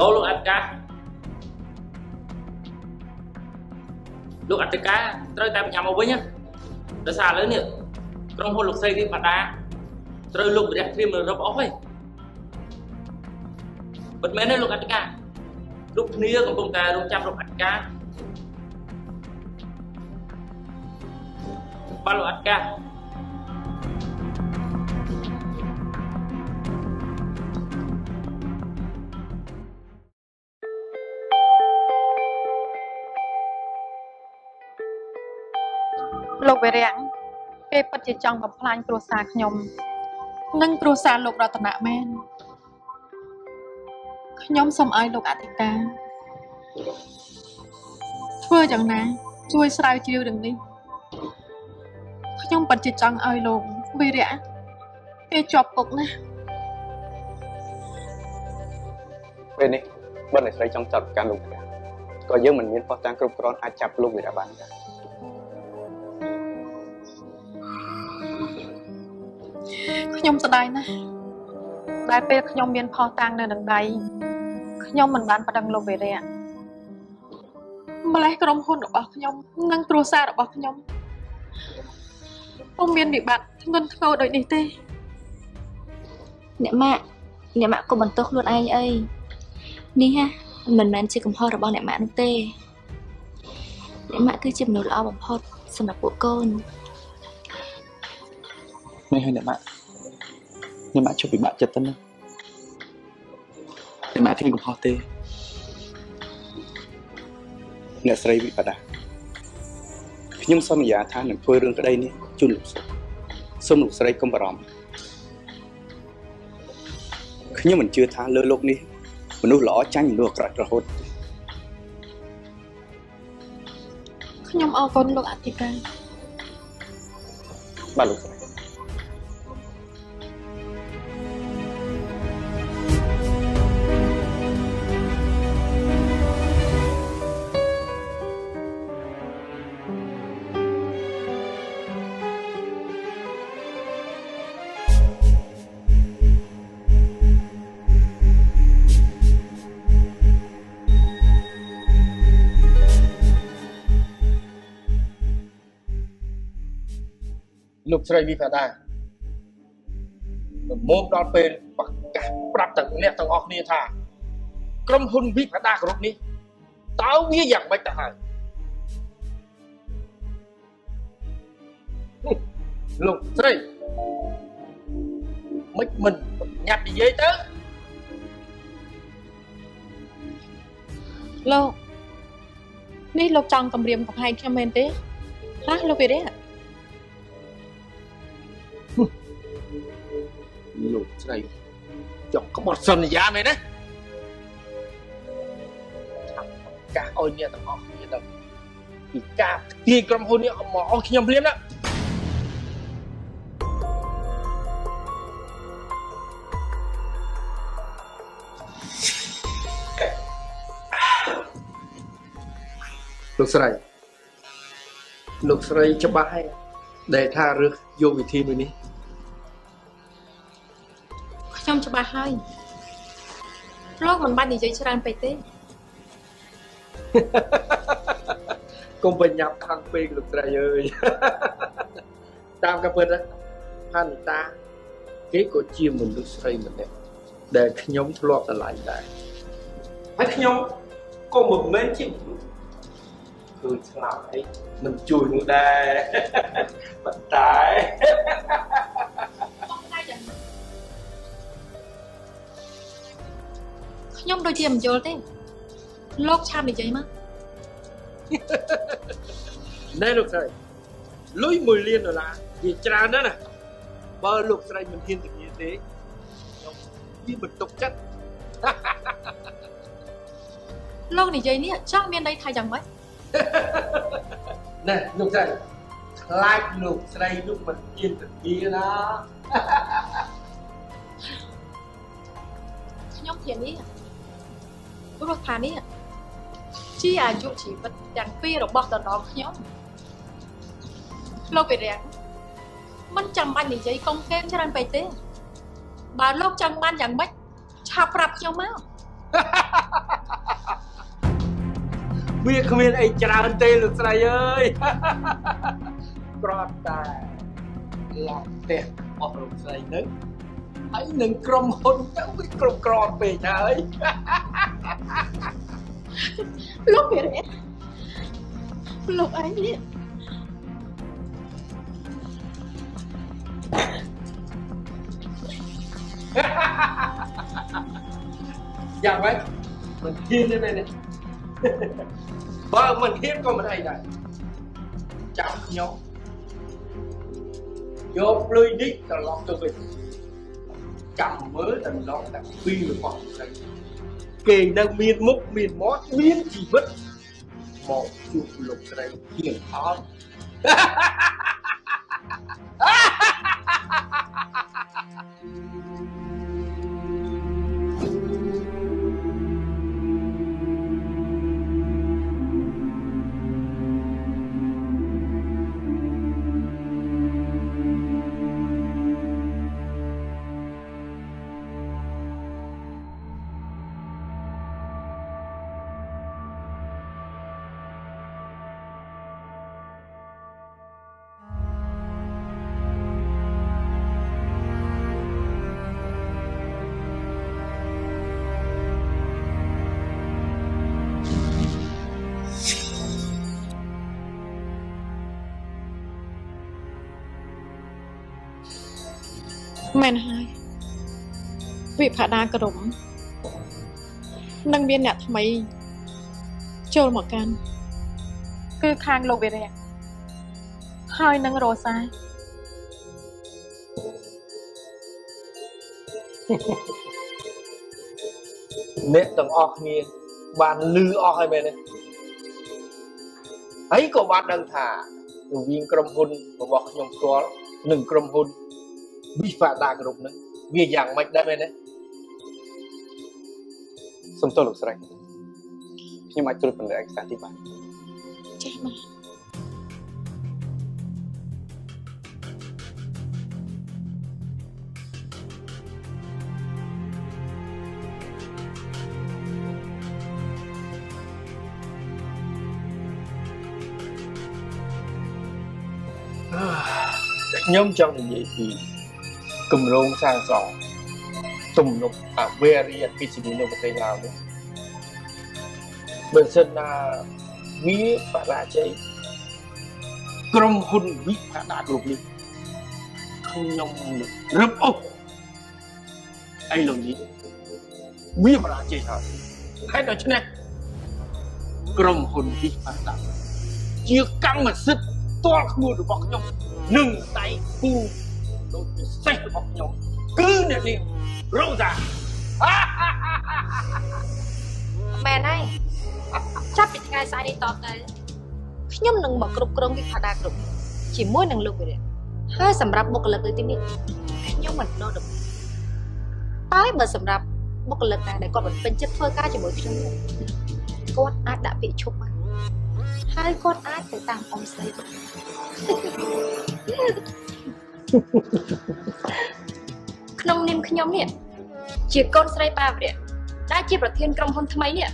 ឡូលោកអធិការលោកអធិការត្រូវតែបញ្ញាមកវិញណាដោយសារឥឡូវនេះក្រុមហ៊ុនលោកស្រីនេះបាដាត្រូវលោកវិរៈត្រៀមរឹបអស់ហើយមិនមែនទេលោកអធិការគ្រប់គ្នាកំពុងតែរងចាំលោកអធិការបាទលោកអធិការ វិរាំងគេពិតជាចង់បំផ្លាញគ្រួសារខ្ញុំ និងគ្រួសារលោករតនៈមែនខ្ញុំសូមឲ្យលោកអធិការធ្វើយ៉ាងណា ជួយស្រាវជ្រាវរឿងនេះខ្ញុំពិតជាចង់ឲ្យលោកវិរៈគេជាប់គុកណាស់ពេលនេះបើអ្នកស្រីចង់ចាប់ប្រកាន់លោកវិរៈក៏យើងមិនមានផុសតាំងគ្រប់គ្រាន់អាចចាប់លោកវិរៈបានដែរ ខ្ញុំស្ដាយណាស់ដែលពេលខ្ញុំមានផោះតាំងនៅនឹងដៃខ្ញុំមិនបានប្តឹងលោកវិរៈម្លេះក្រុមហ៊ុនរបស់ខ្ញុំនិងគ្រួសាររបស់ខ្ញុំពុំមានវិបត្តិធ្ងន់ធ្ងរដូចនេះទេអ្នកម៉ាក់អ្នកម៉ាក់ក៏បន្ទោសខ្លួនឯងអីនេះហ่ะមិនមែនជាកំហុសរបស់អ្នកម៉ាក់នោះទេអ្នកម៉ាក់គឺជាមនុស្សល្អបំផុតសម្រាប់ពួកកូននេះហើយអ្នកម៉ាក់ អ្នកម៉ាក់ជប់ពិបាកចិត្តទៅណាអ្នកម៉ាក់គ្មានកំហុសទេអ្នកស្រីវិបដាខ្ញុំសន្យាថានឹងធ្វើរឿងក្តីនេះជូនលោកស្រីសូមលោកស្រីកុំបារម្ភខ្ញុំមិនជឿថាលើโลกនេះមនុស្សល្អចាញ់មនុស្សអាក្រក់រហូត ខ្ញុំអរគុណលោកអធិការ បាទលោកស្រី ស្រីវិភាដាមុំដល់ពេលប្រកាសប្រាប់ទាំងអ្នកទាំងអស់គ្នាថា ក្រុមហ៊ុនវិភាដាគ្រប់នេះតើវាយ៉ាងម៉េចទៅហើយលោកស្រីមិនមិនញ៉ាត់និយាយទៅលោកនេះលោកចង់គម្រាមកំហែងខ្ញុំមែនទេហ៎លោកវិរៈ លោកស្រីចង់ក្បត់សន្យាមែនទេថាប្រកាសឲ្យអ្នកទាំងអស់គ្នាដឹងពីការទាញក្រុមហ៊ុននេះមកអស់ខ្ញុំភ្លាមណាលោកស្រីលោកស្រីច្បាស់ហើយដែលថារើសយកវិធីមួយនេះ ខ្ញុំច្បាស់ហើយលោកមិនបាច់និយាយច្រើនពេកទេកុំបញ្ញាប់ខាងពេកលោកស្រីអើយតាមការពិតណាផានីតាគេក៏ជាមនុស្សស្រីម្នាក់ដែលខ្ញុំធ្លាប់ស្រឡាញ់ដែរហើយខ្ញុំក៏មិនមែនជាមនុស្សគឺឆ្លាប់អីមិនជួយនោះដែរប៉ុន្តែ ជាមិនយល់ទេលោកឆាប់និយាយមកណែលោកស្រីលុយ1លានដុល្លារវាច្រើនណាស់ណាបើលោកស្រីមិនហ៊ានទៅនិយាយទេខ្ញុំវាបន្ទុកចិត្តលោកនិយាយនេះចង់មានន័យថាយ៉ាងម៉េចណែលោកស្រីខ្លាចលោកស្រីនោះមិនហ៊ានទៅនិយាយណាខ្ញុំធានា ព្រោះថានេះជាអាយុជីវិតទាំងពីររបស់តំណងខ្ញុំលោកវិរាំងមិនចាំបាច់និយាយកុំកេងច្រើនពេកទេបើលោកចង់បានយ៉ាងម៉េចឆាប់ប្រាប់ខ្ញុំមកវាគ្មានអីច្រើនទេលោកស្រីអើយគ្រាន់តែឡប់ផ្ទះអស់លោកស្រីនឹង ហើយនឹងក្រុមហ៊ុនទៅវាគ្រប់គ្រាន់ពេកហើយលោកវិរៈលោកឯងនេះយ៉ាងម៉េចមិនហ៊ានទេមែនទេបើមិនហ៊ានក៏មិនអីដែរចាំខ្ញុំយកភ្លុយនេះត្រឡប់ទៅវិញ ចាំមើលត្រឡប់តែពីរបស់ស្រីគេនៅមានមុខមានមាត់មានជីវិតមកជួបលោកស្រីជាអត់ មែនហើយវិផាដាក្រុមនឹងមានអ្នកថ្មីចូលមកកាន់គឺខាងលោកវិរៈហើយនឹងរ៉ូសាអ្នកទាំងអស់គ្នាបានលឺអស់ហើយមែនទេហើយក៏បានដឹងថារវាងក្រុមហ៊ុនរបស់ខ្ញុំផ្ទាល់និងក្រុមហ៊ុន Vivada Group ហ្នឹងវាយ៉ាងម៉េចដែរមែនទេសូមទោសលោកស្រីខ្ញុំអាចត្រួតពិនិត្យឯកសារទីបានចាស់មកខ្ញុំចង់និយាយពី គម្រោងសាងសង់ទំនប់អាវេរីអភិសិនីនៅប្រទេសឡាវនេះបើសិនណាវាបរាជ័យក្រុមហ៊ុនវិផាដាគ្រប់នេះខ្ញុំនឹងរឹបអូសអីលោកនេះវាបរាជ័យហើយហើយដូច្នេះក្រុមហ៊ុនវិផាដាជាកម្មសិទ្ធិផ្ទាល់ខ្លួនរបស់ខ្ញុំនឹងដៃគូ ដូចពិសេសរបស់ខ្ញុំគឺអ្នកនេះរ៉ូសាមែនហើយចាប់ពីថ្ងៃស្អែកនេះតទៅខ្ញុំនឹងមកគ្រប់គ្រងវិផាដាគ្រប់ជាមួយនឹងលោកវិរៈហើយសម្រាប់បុគ្គលិកនៅទីនេះខ្ញុំមិនដោដំណើរតែបើសម្រាប់បុគ្គលិកណាដែលគាត់មិនពេញចិត្តធ្វើការជាមួយខ្ញុំនោះគាត់អាចដាក់ពាក្យឈប់បានហើយគាត់អាចទៅតាមអ៊ំស្រីបាន ក្នុងនាមខ្ញុំនេះជាកូនស្រីបាវរៈដែលជាប្រធានក្រុមហ៊ុនថ្មីនេះ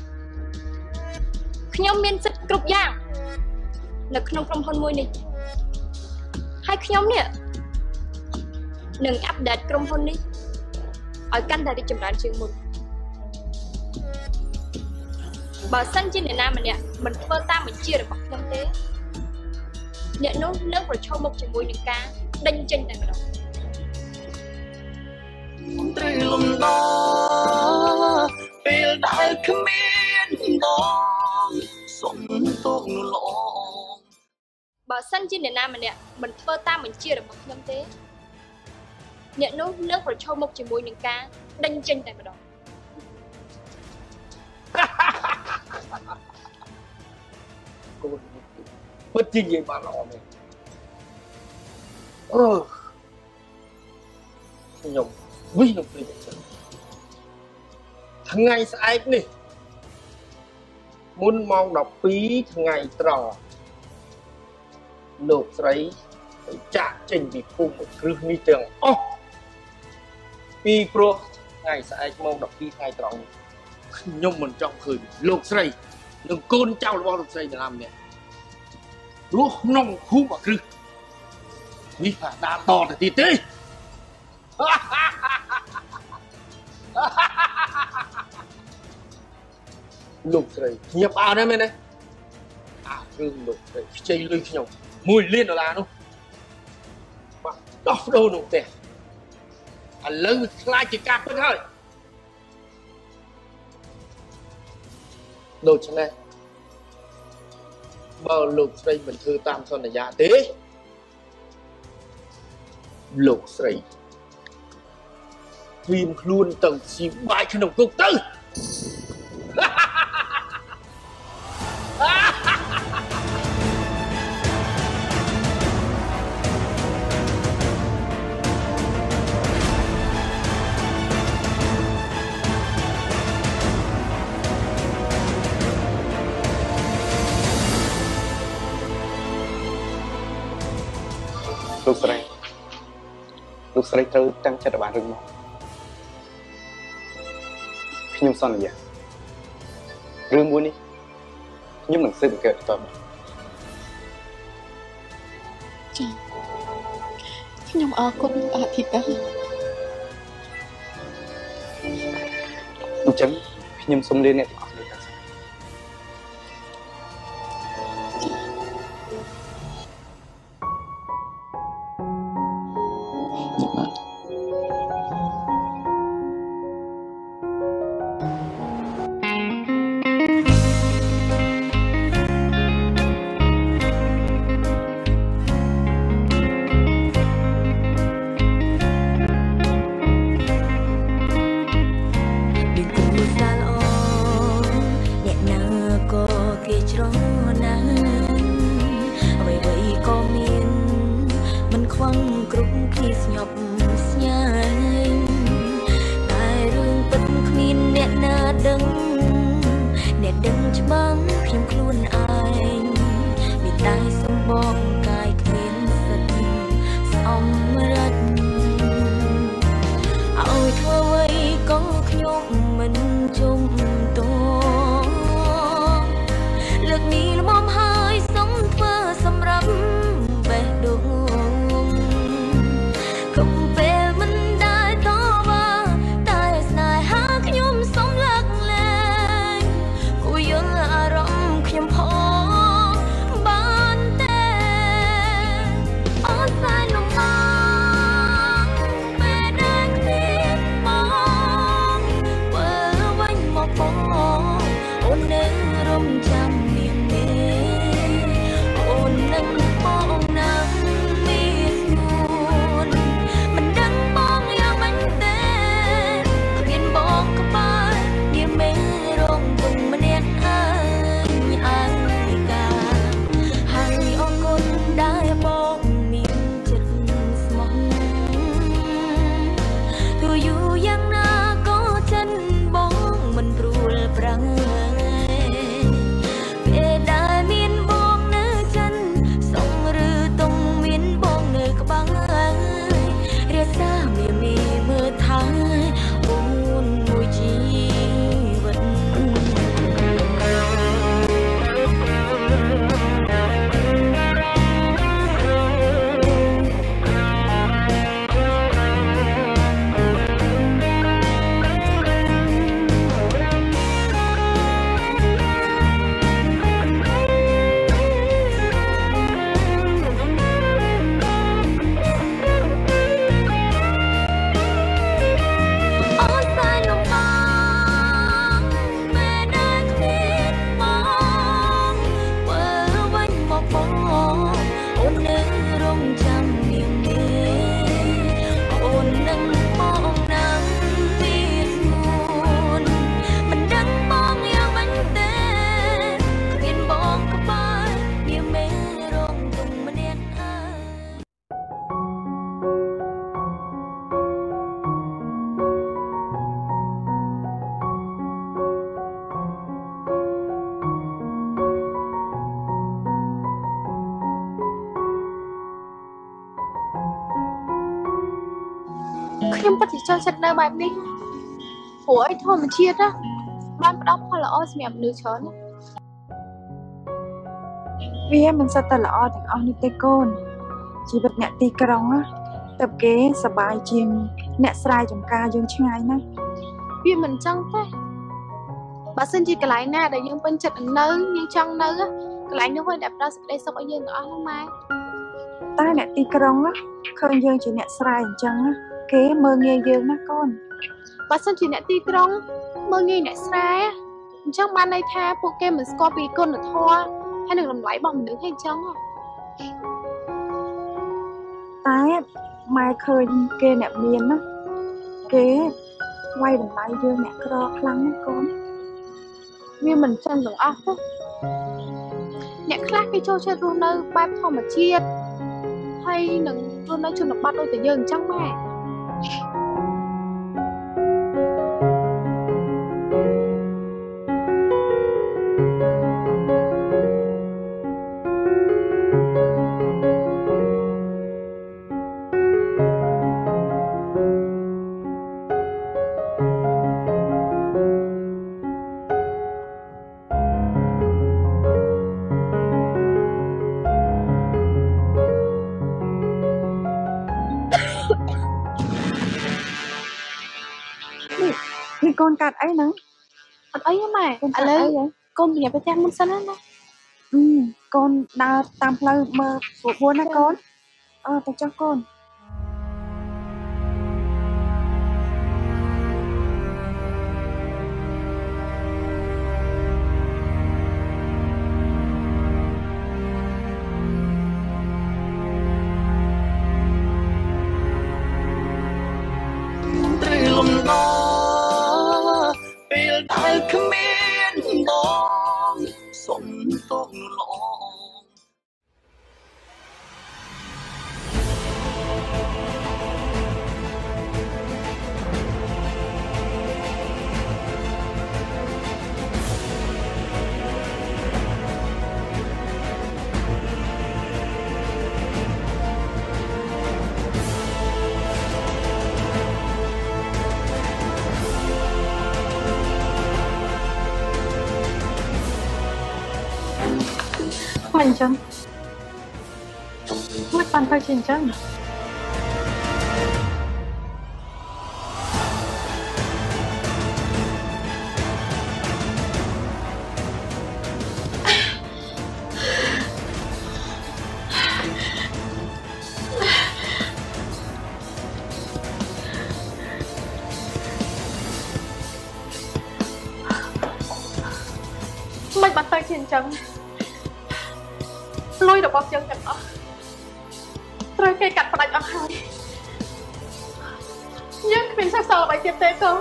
ខ្ញុំមានសិទ្ធិគ្រប់យ៉ាង នៅក្នុងក្រុមហ៊ុនមួយនេះហើយខ្ញុំនេះនឹងអាប់ដេតក្រុមហ៊ុននេះឲ្យកាន់តែរីកចម្រើនជាងមុនបើសិនជាអ្នកណាម្នាក់មិនធ្វើតាមបញ្ជារបស់ខ្ញុំទេអ្នកនោះនឹងប្រឈមមុខជាមួយនឹងការ ដេញចេញតែម្ដងត្រីលំដពេលដែលគ្មានបងសុំទុកនោះល្អបើសិនជាអ្នកណាម្នាក់មិនធ្វើតាមបញ្ជារបស់ខ្ញុំទេអ្នកនោះនឹងប្រឈមមុខជាមួយនឹងការដេញចេញតែម្ដងកូននេះពិតជានិយាយបានល្អមែន អឺខ្ញុំវិញខ្ញុំព្រិចចិត្តថ្ងៃស្អែកនេះមុនម៉ោង12ថ្ងៃត្រង់លោកស្រីទៅចាក់ចេញពីភូមិគ្រឹះនេះទាំងអស់ពីព្រោះថ្ងៃស្អែកម៉ោង12ថ្ងៃត្រង់ខ្ញុំមិនចង់ឃើញលោកស្រីនិងកូនចៅរបស់លោកស្រីតារាម្នាក់រស់ក្នុងភូមិគ្រឹះ នេះថាដាក់តទៅទៀតទេលោកស្រីញៀបអត់ទេមែនទេអាគ្រឿងលោកស្រីខ្ចីលុយខ្ញុំ1លានដុល្លារនោះបាទដោះប្ដូរនោះទេឥឡូវខ្លាចជាការពិតហើយដូច្នេះបើលោកស្រីមិនធ្វើតាមសន្យាទេ លោកស្រីព្រៀមខ្លួនទៅស៊ីបាយក្នុងគុកទៅលោកស្រី លោកស្រីត្រូវតាំងចិត្តបានឬមកខ្ញុំសន្យារឿងមួយនេះខ្ញុំនឹងស៊ើបអង្កេតបន្តមកចា៎ខ្ញុំអរគុណអធិការអញ្ចឹងខ្ញុំសូមលាអ្នកទាំង ពិតជាចូលចិត្តនៅបែបនេះព្រោះអីធម្មជាតិណាបានផ្ដល់ផលល្អសម្រាប់មនុស្សច្រើនវាមិនសិតតែល្អទាំងអស់នេះទេកូនជីវិតអ្នកទីក្រុងណាតើគេសបាយជាងអ្នកស្រែចម្ការយើងឆ្ងាយណាវាមិនចឹងទេបើសិនជាកន្លែងណាដែលយើងពេញចិត្តនៅយើងចង់នៅកន្លែងនោះវិញដែលផ្ដល់សេចក្តីសុខឲ្យយើងទាំងអស់ហ្នឹងម៉ែតែអ្នកទីក្រុងឃើញយើងជាអ្នកស្រែអញ្ចឹងណា គេមើលងាយយើងណាកូនបើសិនជាអ្នកទីក្រុងមើលងាយអ្នកស្រែអញ្ចឹងបានន័យថាពួកគេមិនស្គាល់ពីគុណធម៌ហើយនឹងតម្លៃរបស់មនុស្សទេអញ្ចឹងហ៎តែម៉ែឃើញគេអ្នកមានណាគេវាយតម្លៃយើងអ្នកក្រខ្លាំងណាស់កូនវាមិនចឹងទាំងអស់ទេអ្នកខ្លះគេចូលចិត្តរស់នៅបែបធម្មជាតិហើយនឹងរស់នៅជនបទដូចតែយើងអញ្ចឹងម៉ែ កូនកាត់អីហ្នឹងអត់អីទេម៉ែឥកូនកាត់ឡូវអីហ៎កូនប្រញាប់ទៅផ្ទះមុនសិនណាណាអឺកូនដើរតាមផ្លូវមើលស្រួលបួនណាកូនអឺទៅចុះកូន អញ្ចឹងមិនបានទៅជាអញ្ចឹងមិនបានទៅជាអញ្ចឹងលុ យរបស់យើងទាំងអស់ត្រូវគេកាត់ផ្ដាច់អស់ហើយយើងគ្មានសាសសល់អ្វីទៀតទេកូន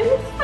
Tschüss.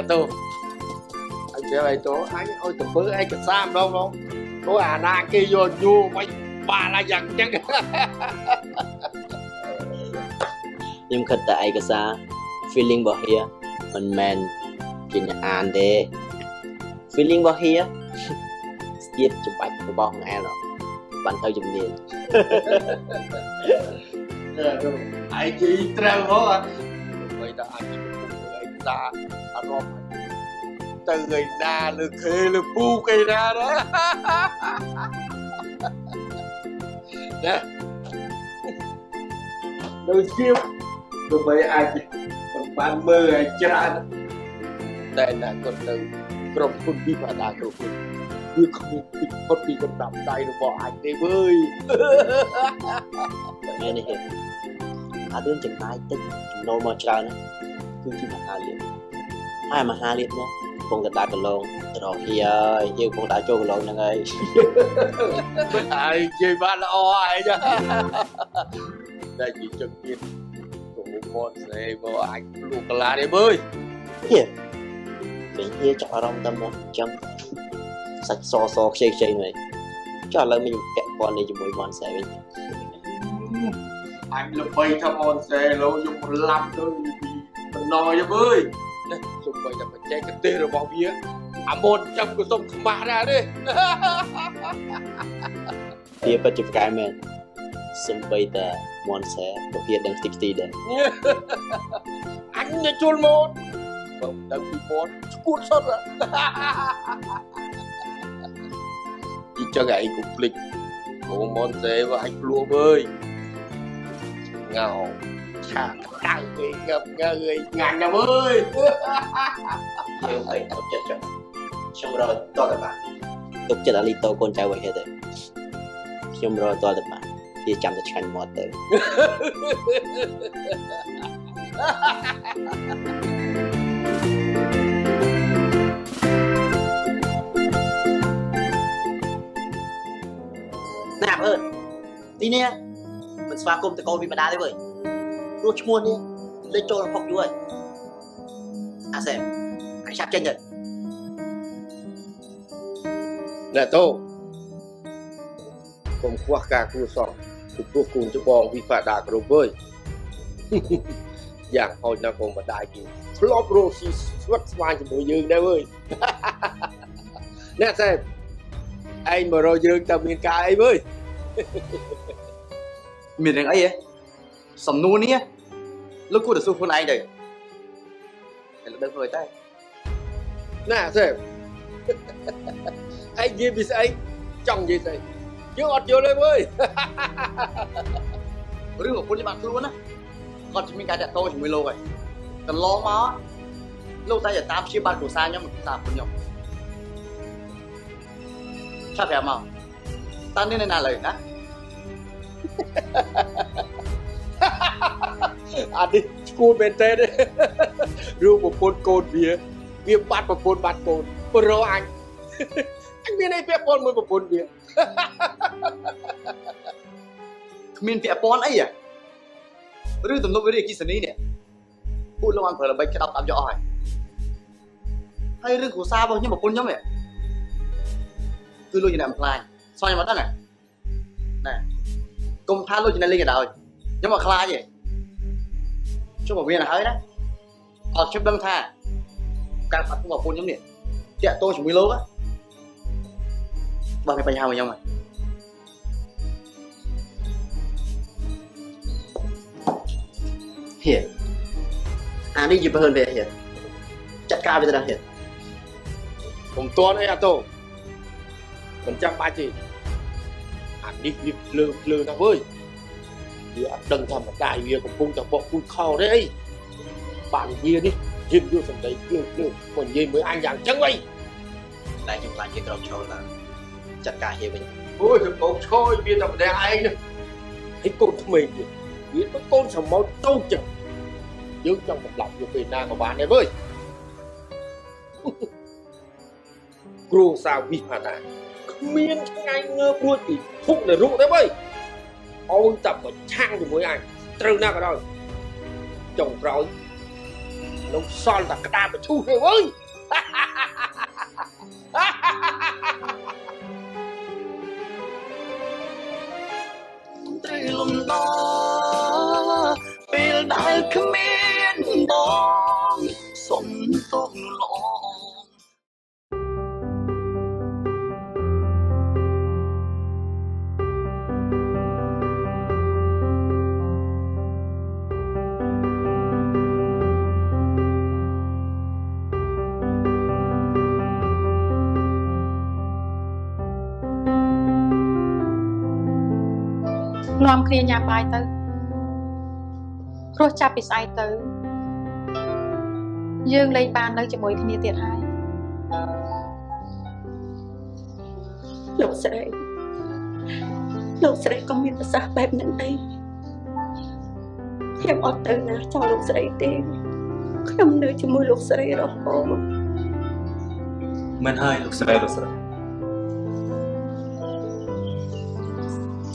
អ្នកតូអញပြောអីតូអញឲ្យទៅមើលឯកសារម្ដងម្ដងអូអាណាគេយកយូរមិនបានឡាយ៉ាងចឹងខ្ញុំគិតតែឯកសារ feeling របស់ here មិនមែនជាអ្នកអានទេ feeling របស់ here ស្ទាបច្បាច់របស់ខ្លួនឯងបានទៅជំនាញឯងនិយាយត្រូវហ៎អ្វីតែអញ ទៅពុកមើលឯកសារអត់រាប់ទៅឯណាលើខេលើពូគេណាណាណានៅជាបដើម្បីអាចមិនបានមើលឲ្យច្រើនតែណាគាត់ទៅក្រុមហ៊ុនវិភាដាគ្រប់គ្រងវាគ្មានពីផុតពីកំដាប់ដៃរបស់អាចទេវើយមែនទេអារឿងចំណាយតិចចំណូលមកច្រើនណា គឺជាមហាលាភហើយមហាលាភនោះកំពុងតែដើរកន្លងទៅរកហៀហើយយើងកំពុងដើរចូលកន្លងហ្នឹងហើយហើយនិយាយបានល្អហើយចាតែនិយាយចឹងទៀតទៅមកស្អីមកអាចលូកន្លាទេមើលហៀវិញហៀចាប់អារម្មណ៍តែមកអញ្ចឹងសាច់សសខ្ចីខ្ចីហ្នឹងចុះឥឡូវមិញពាក់ព័ន្ធនេះជាមួយមនសែវិញអញល្បីថាអនសេលោយកប្រឡាប់ទៅប ណ្ណយមើលណាសុំបីតែបច្ចេកទេសរបស់វាអាមុនចាំក៏សុំខ្មាស់ដែរទេហៀពិតជាប្រកែមែនសំបីតែមនសែក៏ហៀដឹងខ្ទេចខ្ទីដែរអញទៅជុលមកបើទៅពីពណ៌ឈួតសុតទីចឹងឯងកុំភ្លេចកុំមនសេមកអញភ្លោះមើលងោឆាក្តៅគេងឹបងើយងា ញ់ណាស់មើលយើងឲ្យទុកចិត្តចុះខ្ញុំរកតតែបានទុកចិត្តអាលីតូកូនចៅវិញទេខ្ញុំរកតតែបានវាចាំតែឆ្ងាញ់មា ព្រោះឈ្មោះនេះលេចចូលក្នុងផុកយូរហើយអាសែមអញឆាប់ចេញទៅណែតូកុំខ្វះការគួរសមពីព្រោះគូនច្បងវិបដាគ្រប់អើយយ៉ាងហោចណាស់កុំបដាយគេធ្លាប់រស់ស៊ីស្វិតស្វាញជាមួយយើងដែរអើយអ្នកសែបឯងមករកយើងតើមានការអីវើយមានរឿងអីហ៎ សំណួរនេះលោកគួរតែសួរខ្លួនឯងទៅតែលោកដឹងធ្វើអីតែណាសែបឯងនិយាយពីស្អីចង់និយាយស្អីយើងអត់យល់ទេវើយរឿងរបស់ខ្លួននេះបានខ្លួនណាគាត់ជំនាញការតាក់ទងជាមួយលោកហើយកន្លងមកលោកតែតែតាមព្យាបាលគ្រួសារខ្ញុំតាមខ្ញុំឆាប់ប្រាប់មកតើនេះនៅណាឡើយណា អានេះឈួតមែនតើរឿងប្រពន្ធកូនវាវាបាត់ប្រពន្ធបាត់កូនព្រោះអញអញមានអីពាក់ព័ន្ធមួយប្រពន្ធវាគ្មានពាក់ព័ន្ធអីហ៎ឬទំនប់វិរិយអគិសនីនេះពូលោកបានប្រើល្បិចក្តាប់តាមយកអស់ហើយហើយរឿងគ្រួសាររបស់ខ្ញុំប្រពន្ធខ្ញុំនេះគឺលោកជាអ្នកអំផ្លាញស្វែងមកដឹងហ៎ណែកុំថាលោកជាអ្នកលេងក៏ដោយ ខ្ញុំអត់ខ្លាចទេជុំមកវាទៅហើយណាអត់ខ្ញុំដឹងថាការបាត់ពុកប្រពន្ធខ្ញុំនេះតាក់ទងជាមួយលោកណាបើមានបញ្ហាមួយខ្ញុំហ៎ Here. អានេះជាបើនវា here. ចាត់ការវាទៅដល់ here. កុំតន់អីអាតូមិនចាំបាច់ទេអានេះវាភ្លើភ្លើណាស់វើយ វាអត់ដឹងថាម្ដាយវាកំពុងតែបកពូជខោទេអីបានវានេះយឹងយកសម្ដីភ្លើភ្លើមកនិយាយមើលអញយ៉ាងចឹងអីតែខ្ញុំខ្លាចជាក្រុមឈរឡើងចាត់ការ here វិញអូយទៅកូនឈយវាតែម្ដងឯងនេះហើយកូនក្មេងទៀតវាទៅកូនស្រមោចតូចចឹងយើងចង់បន្លាប់យកពេលណាក៏បានដែរវើយគ្រូសាវិផាណាគ្មានថ្ងៃងើបរួចពីភុកនរុទេបើ អូនតែប្រឆាំងជាមួយអញត្រូវណាក៏ដោយចុងក្រោយលោកសល់តែក្តារបញ្ឈូសទេអើយត្រីលំដពេ ញ៉ាំបាយទៅព្រោះចាប់ពីស្អែកទៅ យើងលែងបាននៅជាមួយគ្នាទៀតហើយលោកស្រីលោកស្រីក៏មានប្រសាសន៍បែបហ្នឹងអីខ្ញុំអត់ទៅណាចោលលោកស្រីទេខ្ញុំនៅជាមួយលោកស្រីរហូតមិនហើយលោកស្រីលោកស្រី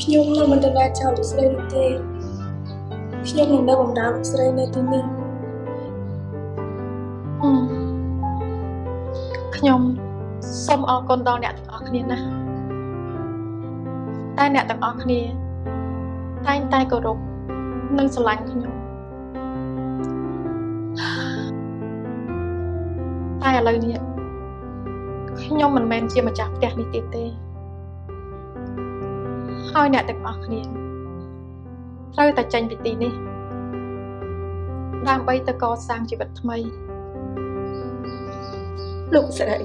ខ្ញុំនៅមិនទៅណាចោលលោកស្រីនោះទេខ្ញុំនឹងនៅបម្រើលោកស្រីនៅទីនេះអឺខ្ញុំសូមអរគុណដល់អ្នកទាំងអស់គ្នាណាស់តែអ្នកទាំងអស់គ្នា តែងតែគោរពនិងស្រឡាញ់ខ្ញុំតែឥឡូវនេះខ្ញុំមិនមែនជាម្ចាស់ផ្ទះនេះទៀតទេ ហើយអ្នកទាំងអស់គ្នាត្រូវតែចេញពីទីនេះដើម្បីទៅកសាងជីវិតថ្មីលោកស្រី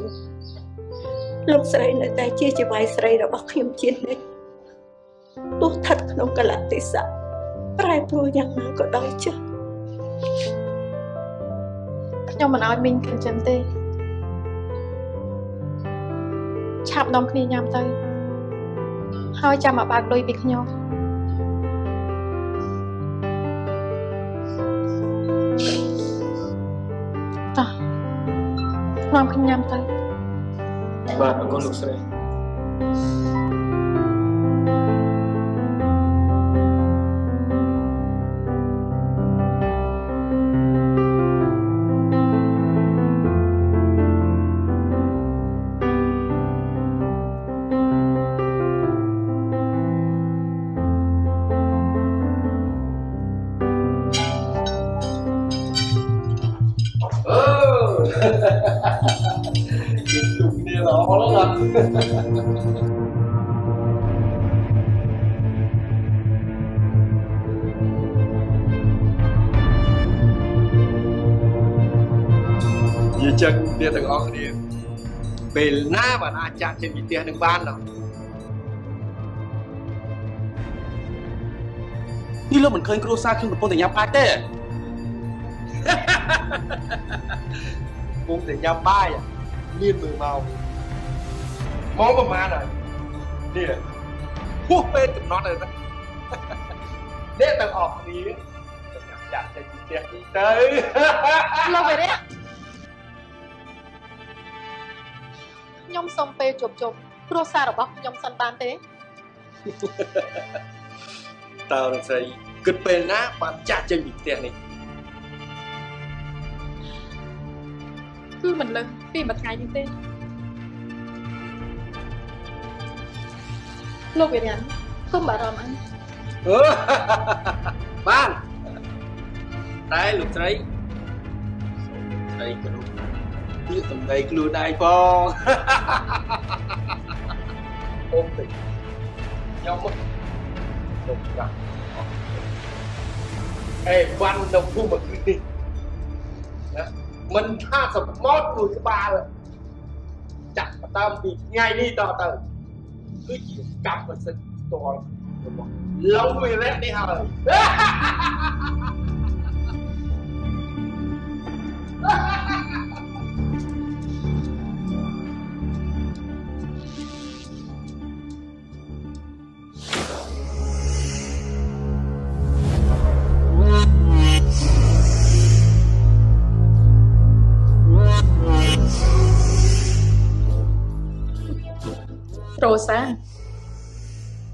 លោកស្រីនៅតែជាជីវាយស្រីរបស់ខ្ញុំជានិច្ចទោះស្ថិតក្នុងកលៈទេសៈប្រែប្រួលយ៉ាងណាក៏ដោយចុះខ្ញុំមិនឲ្យមីងគិតចឹងទេ ឆាប់នាំគ្នាញ៉ាំទៅ ហើយចាំមកបើកលុយពីខ្ញុំតោះនាំគ្នាញ៉ាំទៅបាទអរគុណលោកស្រី ណាបានអាចចាក់ចេញពីផ្ទះនឹងបានដល់នេះលោកមិនឃើញគ្រួសារខ្ញុំកំពុងតែញ៉ាំបាយទេពុំតែញ៉ាំបាយอะមានមើលមកមកប្រហែលហើយនេះហួសពេលកំណត់ហើយណាអ្នកទាំងអស់គ្នាចាំចាក់ចេញពីផ្ទះនេះទៅលោកវិរៈ ខ្ញុំសូមពេលជប់ជប់គ្រួសាររបស់ខ្ញុំសិនបានទេតើលោកស្រីគិតពេលណាបានចាក់ចេញពីផ្ទះនេះគឺមិនលើសពីមួយថ្ងៃនេះទេលោកវិរៈគុំបារម្ភអីអឺបានតែលោកស្រីស្រីគ្រ ប់ពាក្យសម្ដីខ្លួនឯងផងអូមតិចខ្ញុំមកលោកចាស់អេបាននៅភូមិមួយនេះណាមិនថាសមុទ្រមួយក្បាលចាក់បតាមពីថ្ងៃនេះតទៅគឺជាកម្មសិទ្ធិផ្ទាល់របស់លោកវិរៈនេះហើយ រ៉ូសា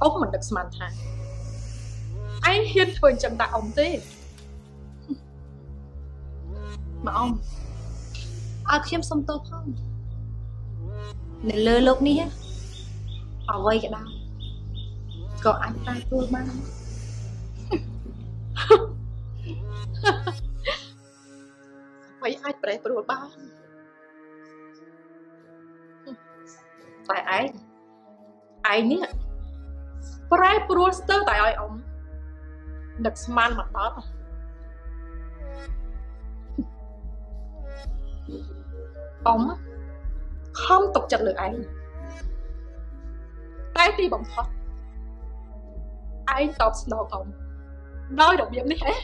អ៊ំមិនដឹកស្មានថាឯងហ៊ានធ្វើអញ្ចឹងដាក់អ៊ំទេមកអ៊ំឲ្យខ្ញុំសុំទោសផងនៅលើលោកនេះអ្វីក៏ដោយក៏អាចប្រែប្រួលបានអ្វីអាចប្រែប្រួលបានតែឯង ឯងនេះប្រែប្រួលស្ទើរតែឲ្យអ៊ំនឹកស្មានមកដល់អ៊ំខំទុកចិត្តលើឯងតែទីបំផុតឯងតបស្នងអ៊ំដោយរបៀបនេះហ៎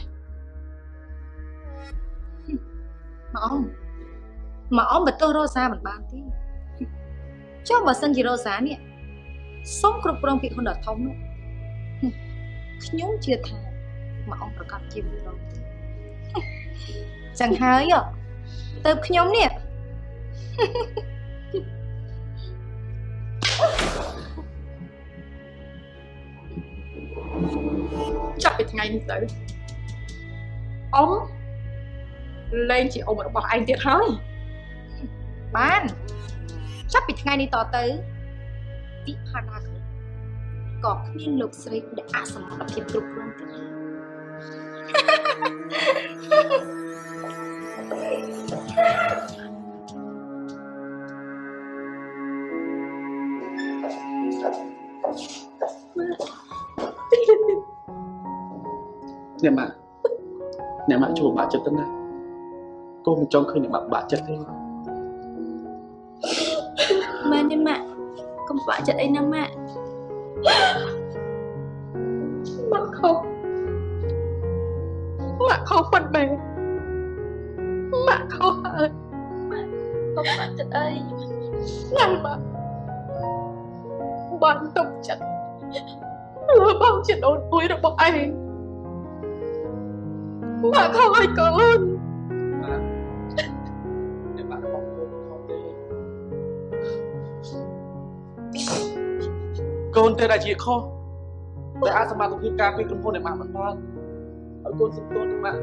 មកអ៊ំមកអ៊ំបន្ទោសរ៉ូសាមិនបានទេចុះបើសិនជារ៉ូសានេះ សុំគ្រប់គ្រងពីហ៊ុនដ៏ធំនោះខ្ញុំជឿថាមកអ៊ំប្រកាសជាមានរងទេចឹងហើយទៅខ្ញុំនេះចាប់ពីថ្ងៃនេះទៅអ៊ំលែងជាអ៊ំរបស់ឯងទៀតហើយបានចាប់ពីថ្ងៃនេះតទៅ ទីផាដាខ្លួនក៏គ្មានលោកស្រីដែលអសមត្ថភាពគ្រប់គ្រងទេអ្នកម៉ាក់អ្នកម៉ាក់ជួបបាក់ចិត្តទៅណាកូនមិនចង់ឃើញអ្នកម៉ាក់បាក់ចិត្តទេ កុំបាក់ កូនទេដែលជាខុសតែអាចសមត្ថភាពការពារក្រុមហ៊ុនអ្នកម៉ាក់មិនបានឲ្យកូនសុំទោសអ្នកម៉ាក់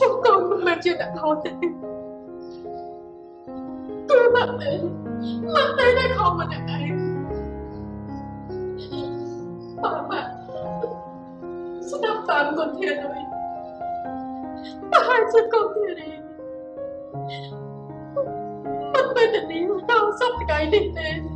សុំកូនមិនមែនជាអ្នកខុសទេគឺម៉ាក់ទេម៉ាក់ទេដែលខុសម្នាក់ឯងបើម៉ាក់ស្ដាប់តាមកូនធានុយប្រហែលជាកូនធារីមិន នេះដ